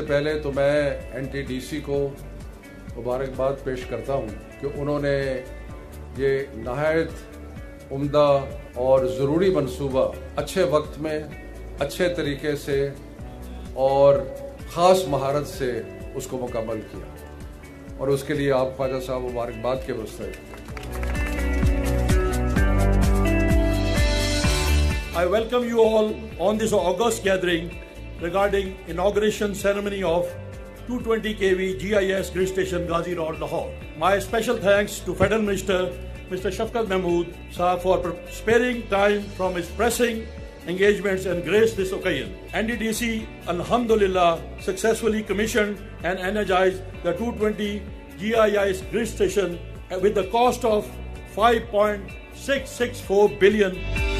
पहले तो मैं एनटीडीसी को मुबारकबाद पेश करता हूँ कि उन्होंने ये नहायत, उम्दा और ज़रूरी मनसूबा अच्छे वक्त में, अच्छे तरीके से और ख़ास महारत से उसको मुकम्मल किया। और उसके लिए आप ख्वाजा साहब मुबारकबाद के मुस्तक I welcome you all on this August gathering regarding inauguration ceremony of 220 kV GIS grid station Ghazi Road, Lahore. My special thanks to Federal Minister Mr. Shafkat Mahmood Saab for sparing time from his pressing engagements and grace this occasion. NDDC, Alhamdulillah, successfully commissioned and energized the 220 GIS grid station uh, with the cost of 5.664 billion